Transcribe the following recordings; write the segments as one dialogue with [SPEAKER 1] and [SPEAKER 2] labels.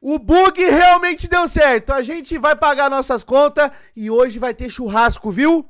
[SPEAKER 1] O bug realmente deu certo. A gente vai pagar nossas contas e hoje vai ter churrasco, viu?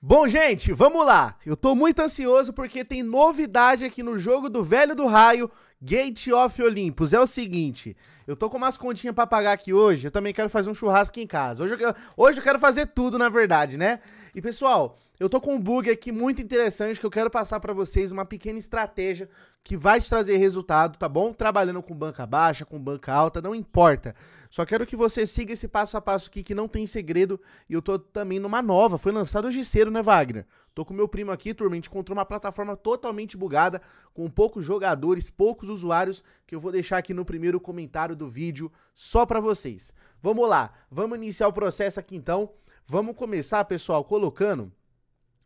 [SPEAKER 1] Bom, gente, vamos lá. Eu tô muito ansioso porque tem novidade aqui no jogo do Velho do Raio, Gate of Olympus. É o seguinte, eu tô com umas continhas pra pagar aqui hoje, eu também quero fazer um churrasco em casa. Hoje eu, hoje eu quero fazer tudo, na verdade, né? E, pessoal, eu tô com um bug aqui muito interessante que eu quero passar pra vocês, uma pequena estratégia que vai te trazer resultado, tá bom? Trabalhando com banca baixa, com banca alta, não importa. Só quero que você siga esse passo a passo aqui que não tem segredo. E eu tô também numa nova. Foi lançado hoje cedo, né, Wagner? Tô com meu primo aqui, turma. A gente encontrou uma plataforma totalmente bugada, com poucos jogadores, poucos usuários, que eu vou deixar aqui no primeiro comentário do vídeo, só pra vocês. Vamos lá, vamos iniciar o processo aqui então. Vamos começar, pessoal, colocando.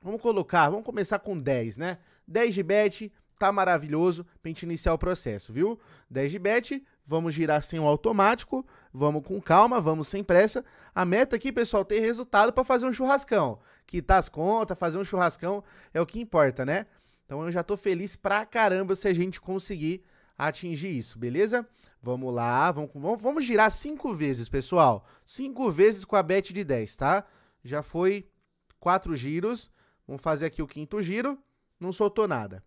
[SPEAKER 1] Vamos colocar, vamos começar com 10, né? 10 de bet, tá maravilhoso pra gente iniciar o processo, viu? 10 de bet, vamos girar sem o automático, vamos com calma, vamos sem pressa. A meta aqui, pessoal, ter resultado para fazer um churrascão. Quitar as contas, fazer um churrascão é o que importa, né? Então eu já tô feliz pra caramba se a gente conseguir atingir isso, beleza? Vamos lá, vamos, vamos, vamos girar cinco vezes, pessoal. Cinco vezes com a bet de 10, tá? Já foi quatro giros. Vamos fazer aqui o quinto giro. Não soltou nada.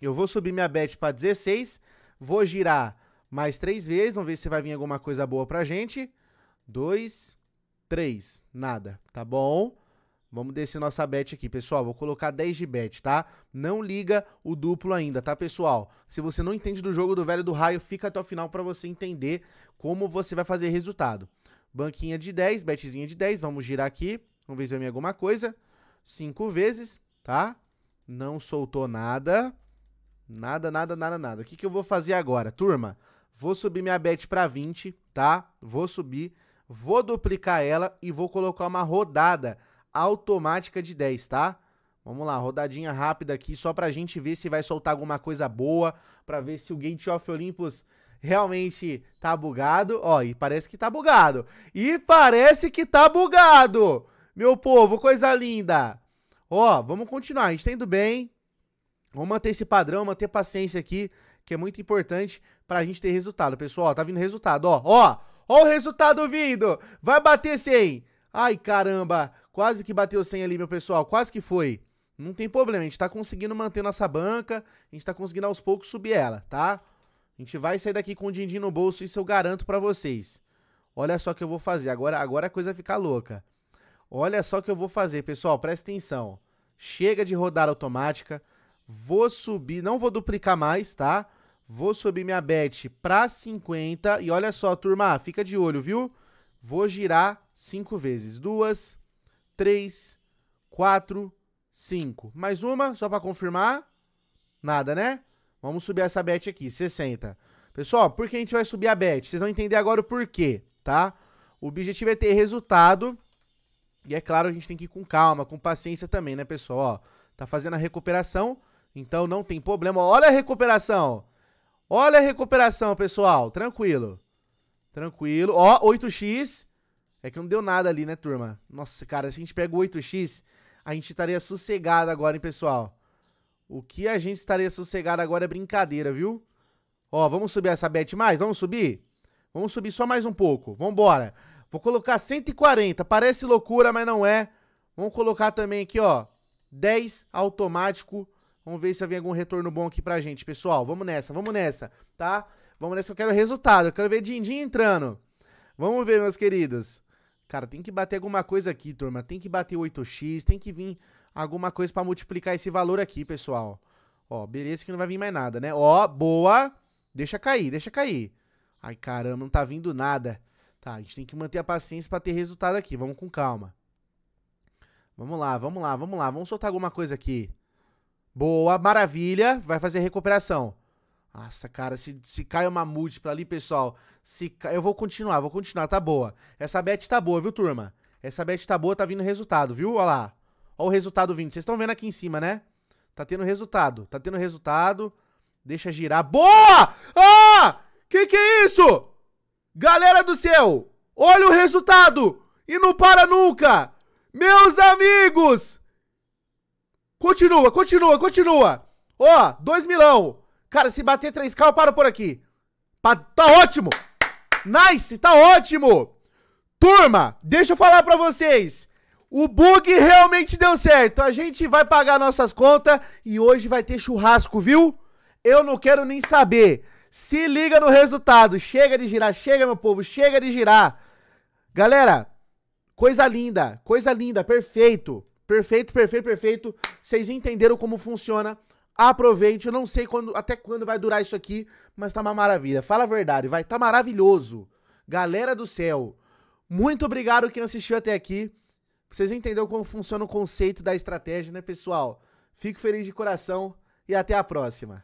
[SPEAKER 1] Eu vou subir minha bet para 16, vou girar mais três vezes, vamos ver se vai vir alguma coisa boa pra gente. Dois, três, nada, tá bom? Vamos descer nossa bet aqui, pessoal. Vou colocar 10 de bet, tá? Não liga o duplo ainda, tá, pessoal? Se você não entende do jogo do velho do raio, fica até o final para você entender como você vai fazer resultado. Banquinha de 10, betzinha de 10. Vamos girar aqui. Vamos ver se vai vir alguma coisa. Cinco vezes, tá? Não soltou nada. Nada, nada, nada, nada. O que, que eu vou fazer agora? Turma, vou subir minha bet para 20, tá? Vou subir, vou duplicar ela e vou colocar uma rodada automática de 10, tá? Vamos lá, rodadinha rápida aqui, só pra gente ver se vai soltar alguma coisa boa, pra ver se o Gate of Olympus realmente tá bugado. Ó, e parece que tá bugado. E parece que tá bugado! Meu povo, coisa linda! Ó, vamos continuar, a gente tá indo bem, Vamos manter esse padrão, manter paciência aqui, que é muito importante pra gente ter resultado. Pessoal, ó, tá vindo resultado, ó. Ó, ó o resultado vindo. Vai bater 100. Ai, caramba. Quase que bateu 100 ali, meu pessoal. Quase que foi. Não tem problema, a gente tá conseguindo manter nossa banca, a gente tá conseguindo aos poucos subir ela, tá? A gente vai sair daqui com o din-din no bolso, isso eu garanto pra vocês. Olha só o que eu vou fazer, agora, agora a coisa fica louca. Olha só o que eu vou fazer, pessoal, presta atenção. Chega de rodar automática, Vou subir, não vou duplicar mais, tá? Vou subir minha bet pra 50. E olha só, turma, fica de olho, viu? Vou girar cinco vezes. Duas, três, quatro, cinco. Mais uma, só pra confirmar. Nada, né? Vamos subir essa bet aqui, 60. Pessoal, por que a gente vai subir a bet? Vocês vão entender agora o porquê, tá? O objetivo é ter resultado. E é claro, a gente tem que ir com calma, com paciência também, né, pessoal? Ó, tá fazendo a recuperação. Então não tem problema. Olha a recuperação. Olha a recuperação, pessoal. Tranquilo. Tranquilo. Ó, 8x. É que não deu nada ali, né, turma? Nossa, cara, se a gente pega o 8x, a gente estaria sossegado agora, hein, pessoal? O que a gente estaria sossegado agora é brincadeira, viu? Ó, vamos subir essa bet mais? Vamos subir? Vamos subir só mais um pouco. Vambora. Vou colocar 140. Parece loucura, mas não é. Vamos colocar também aqui, ó. 10 automático Vamos ver se vai vir algum retorno bom aqui pra gente, pessoal. Vamos nessa, vamos nessa, tá? Vamos nessa, eu quero resultado. Eu quero ver din-din entrando. Vamos ver, meus queridos. Cara, tem que bater alguma coisa aqui, turma. Tem que bater 8x, tem que vir alguma coisa pra multiplicar esse valor aqui, pessoal. Ó, beleza que não vai vir mais nada, né? Ó, boa. Deixa cair, deixa cair. Ai, caramba, não tá vindo nada. Tá, a gente tem que manter a paciência pra ter resultado aqui. Vamos com calma. Vamos lá, vamos lá, vamos lá. Vamos soltar alguma coisa aqui. Boa, maravilha. Vai fazer recuperação. Nossa, cara, se, se cai uma múltipla ali, pessoal, se cai, eu vou continuar, vou continuar, tá boa. Essa bet tá boa, viu, turma? Essa bet tá boa, tá vindo resultado, viu? Olha lá. Olha o resultado vindo. Vocês estão vendo aqui em cima, né? Tá tendo resultado, tá tendo resultado. Deixa girar. Boa! Ah! Que que é isso? Galera do céu, olha o resultado! E não para nunca! Meus amigos! Continua, continua, continua. Ó, 2 milhão. Cara, se bater 3K, eu paro por aqui. Tá ótimo. Nice, tá ótimo! Turma, deixa eu falar pra vocês. O bug realmente deu certo. A gente vai pagar nossas contas e hoje vai ter churrasco, viu? Eu não quero nem saber. Se liga no resultado. Chega de girar, chega, meu povo, chega de girar. Galera, coisa linda, coisa linda, perfeito. Perfeito, perfeito, perfeito. Vocês entenderam como funciona. Aproveite. Eu não sei quando, até quando vai durar isso aqui, mas tá uma maravilha. Fala a verdade, vai tá maravilhoso. Galera do céu, muito obrigado quem assistiu até aqui. Vocês entenderam como funciona o conceito da estratégia, né, pessoal? Fico feliz de coração e até a próxima.